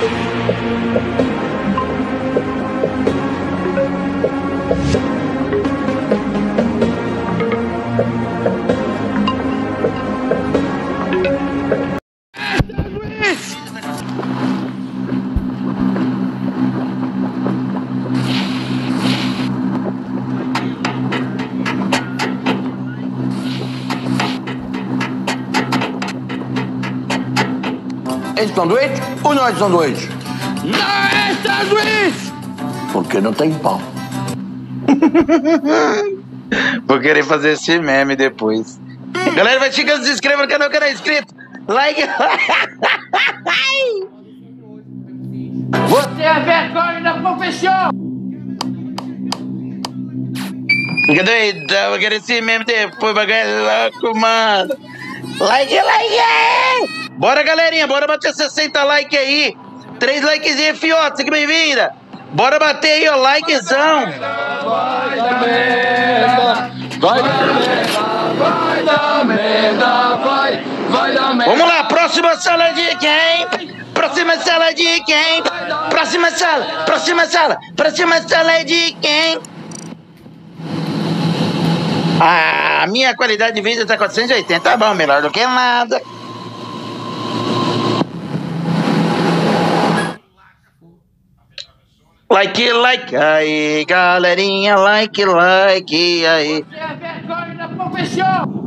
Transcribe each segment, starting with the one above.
Música É sanduíche ou não é sanduíche? Não é sanduíche! Porque não tem pão. Vou querer fazer esse meme depois. Galera, vai chegando, se inscreva no canal que não é inscrito. Like. Você é vergonha da profissão! Doido, vou querer esse meme depois, bagulho é louco, mano. Like, like! Bora, galerinha, bora bater 60 likes aí. Três likezinhos, fiote, seja bem-vinda. Bora bater aí, ó, likezão. Vai dar merda! Vai dar merda! Vai dar merda! Vai! Vai dar merda! Vamos lá, próxima sala de quem? Próxima sala de quem? Próxima sala, próxima sala, próxima sala de quem? Ah, a minha qualidade de vida tá 480, tá bom, melhor do que nada. Like, like, aí, galerinha, like, like, aí. Você é vergonha da profissão!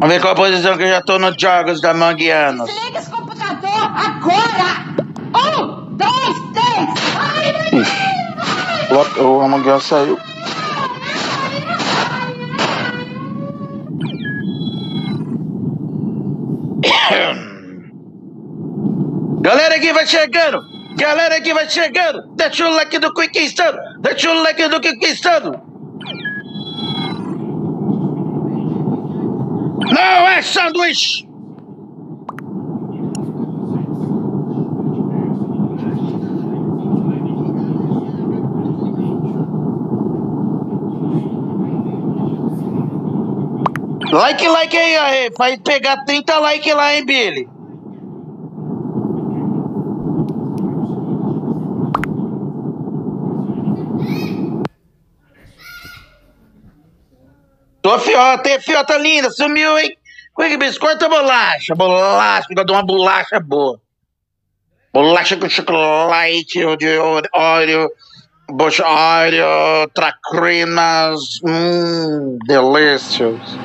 Vamos ver qual a posição que eu já tô nos jogos da Manguianos. Desliga esse computador agora! Um, dois, três! Ai, meu Deus! O Manguiano saiu. Galera que vai chegando! Galera que vai chegando! Deixa o like do Instant! Deixa o like do Instant! Não é sanduíche! Like, like aí, aí. Vai pegar 30 likes lá, hein, Billy? Tô fiota, hein, fiota linda, sumiu, hein? Quick biscoito ou bolacha? Bolacha, eu dou uma bolacha boa. Bolacha com chocolate, de óleo, bocha óleo, tracrinas, hum, delicious.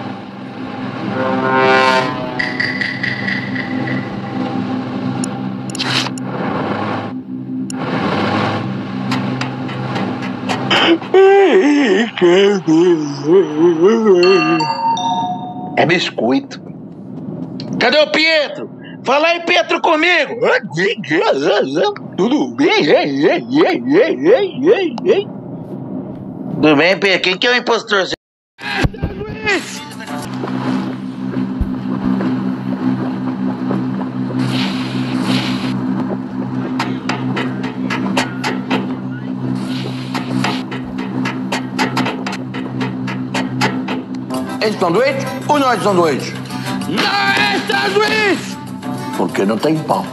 É biscoito. Cadê o Pietro? Fala aí, Pietro, comigo. Tudo bem? Tudo bem, Pietro? Quem que é o impostor? É sanduíche ou não é sanduíche? Não é sanduíche! Porque não tem pão.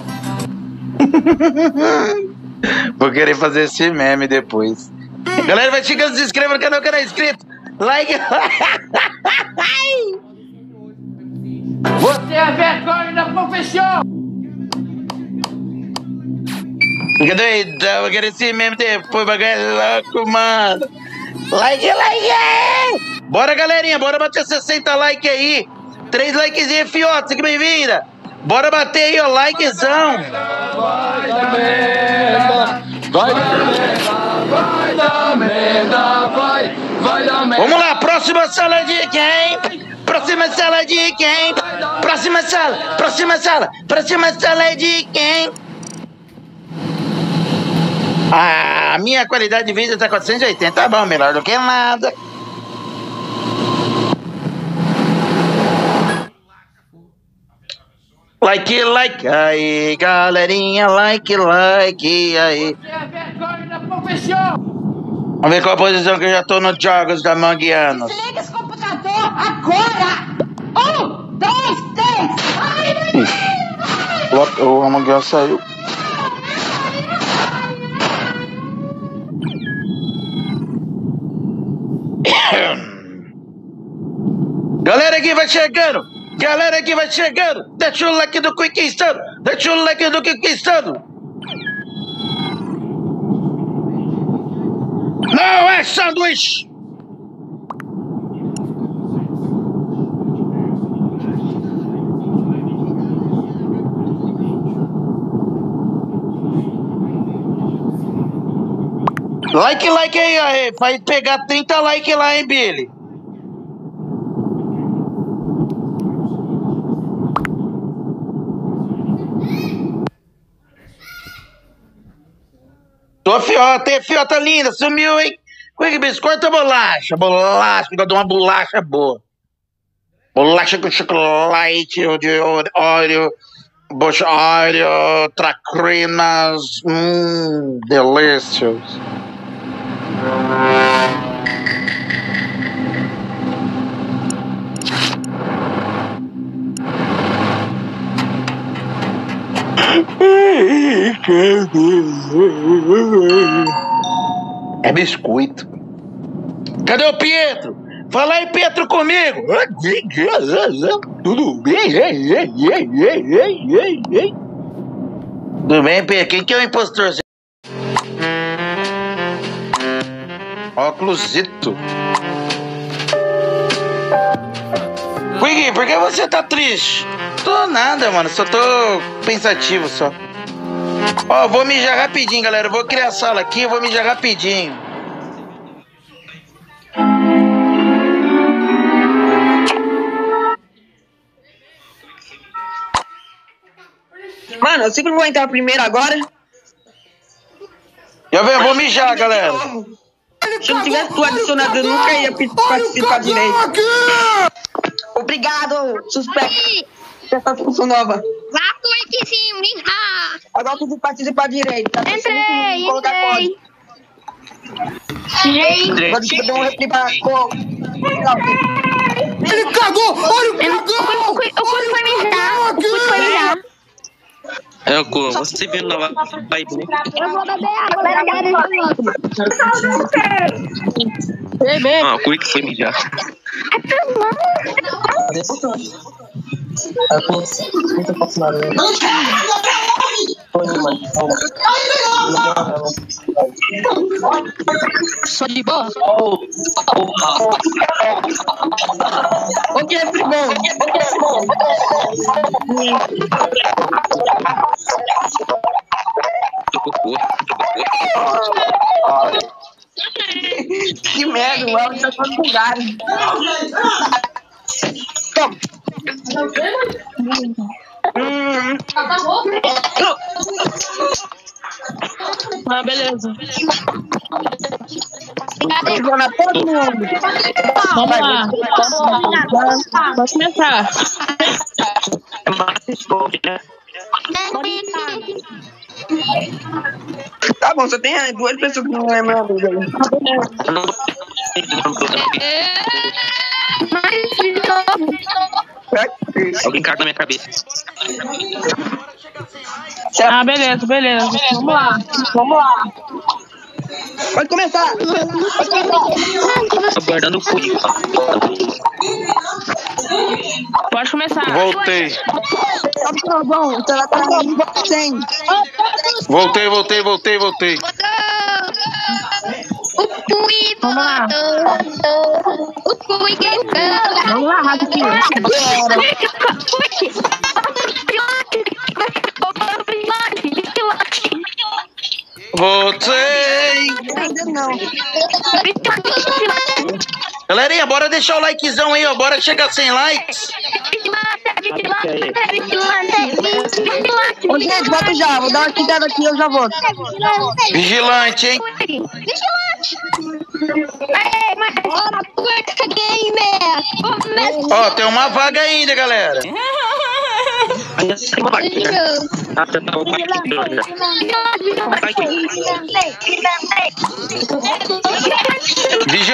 Vou querer fazer esse meme depois. Galera, vai chegando, se inscreva no canal que não é inscrito. Like. Você é vergonha da profissão! Doido, vou querer esse meme depois, bagulho é louco, mano. Like, like! Bora, galerinha, bora bater 60 likes aí. Três likezinhos, fiote, seja bem-vinda. Bora bater aí, ó, likezão. Vai dar merda! Vai dar merda! Vai dar merda! Vai! Vai dar merda! Vamos lá, próxima sala de quem? Próxima sala de quem? Próxima sala, próxima sala, próxima sala de quem? Ah, a minha qualidade de vida tá 480, tá bom, melhor do que nada. Like, like, aí, galerinha, like, like, aí. Você é vergonha da profissão! Vamos ver qual a posição que eu já tô nos jogos da Manguianos. Desliga esse computador agora! Um, dois, três! Ai, meu Deus! O Manguiano saiu. Galera que vai chegando, galera que vai chegando, deixa o like do Conquistando, deixa o like do Conquistando. Não é sanduíche! Like, like aí, aí. Vai pegar 30 likes lá, hein, Billy? Tô fiota, fiota linda, sumiu, hein? Quick biscoito ou bolacha? Bolacha, eu dou uma bolacha boa. Bolacha com chocolate, de óleo, bocha óleo, tracrinas, hum, delícios. É biscoito. Cadê o Pietro? Fala aí, Pietro, comigo. Tudo bem? Tudo bem, Pietro? Quem que é o impostor? Óculosito. Quiggy, por que você tá triste? Tô nada, mano. Só tô pensativo só. Ó, vou mijar rapidinho, galera. Vou criar a sala aqui, vou mijar rapidinho. Mano, eu sempre vou entrar primeiro agora. Eu venho, vou mijar, galera. Se eu não tivesse tu adicionado, eu nunca ia participar direito. Obrigado, suspeito. Essa função nova. Lá tô aqui sim, minha. Agora tu participar direito. Tá Entrei, colocar entrei. Gente, Agora deixa eu dar um repli pra cor. Ele cagou! Olha o eu, o cagão! cu o cu foi mijar. O cu foi mijar. É o cu, você viu live, né? Eu vou beber água, galera. Ah, o que foi mijar. Sou de boa. O que é primo? Do Que merda, o áudio tá todo bugado. Toma. Hum. Ah, beleza. Na todo mundo. Vamos lá. Pode começar. É massa esconde, né? Tá bom, só tem duas pessoas que não é meu amigo. ali. Eu não Alguém caga na minha cabeça. Ah, beleza, beleza. Vamos lá. Vamos lá. Pode começar. Tô guardando o cu. Pode começar. Voltei. Tá bom, então ela tá sem. Voltei, voltei, voltei, voltei. O Pui Vamos lá. O Pui gritando. Vamos lá, rapidinho. Voltei. Ainda não. Galerinha, bora deixar o likezão aí, ó. Bora chegar a 100 likes. Ô, gente, volta já. Vou dar uma quicada aqui e eu já volto. Vigilante, hein? Ó, tem uma vaga ainda, galera. Ainda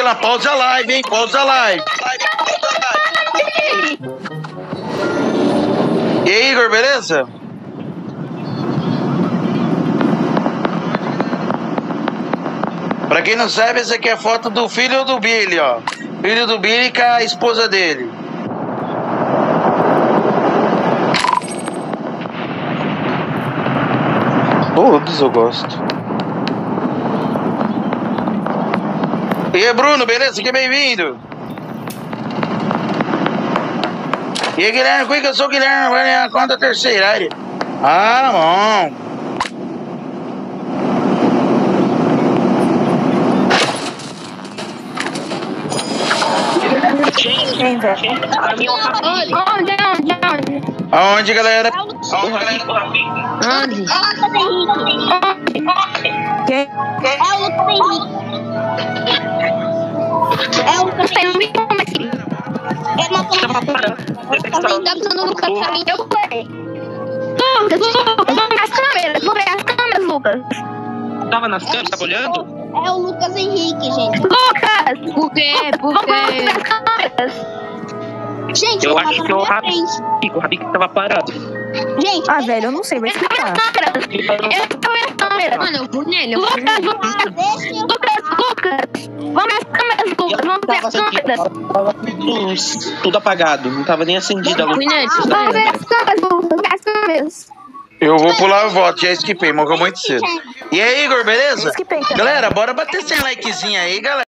Marcela, pausa a live, hein? Pausa a live. E aí, Igor, beleza? Pra quem não sabe, essa aqui é a foto do filho do Billy, ó. Filho do Billy com a esposa dele. Todos eu gosto. E aí, Bruno, beleza? Seja bem-vindo. E aí, Guilherme, como é que eu sou o Guilherme? Vai na conta terceira área. Ah, bom. Quem, velho? Onde? Onde? Onde? Onde? Aonde, galera? Onde? Quem? É o Lucas Henrique. É o Lucas Tem um Henrique. milhão aqui. É uma. Tá precisando do Lucas pra mim, eu falei. Lucas, Lucas, vamos ver as câmeras, vamos ver as câmeras, Lucas. Tava nas câmeras, tava olhando? É o Lucas Henrique, gente. Lucas! Por quê? Por Vamos ver quê? as câmeras. Gente, Eu eu acho que na eu minha rabi- frente. O Rabi que tava parado. Gente, Ah, velho, eu não sei, vai explicar. Eu tô vendo as câmeras. Mano, eu fui nele, Lucas. Lucas, Lucas. Vamos ver as câmeras, Lucas, vamos ver Tava as câmeras. tava tudo, tudo apagado, não tava nem acendida a Eu luz. Vamos ver as câmeras, Lucas, vamos ver as câmeras. Eu vou pular o voto, já esquipei, morreu muito cedo. E aí, Igor, beleza? Galera, bora bater 100 likezinho aí, galera.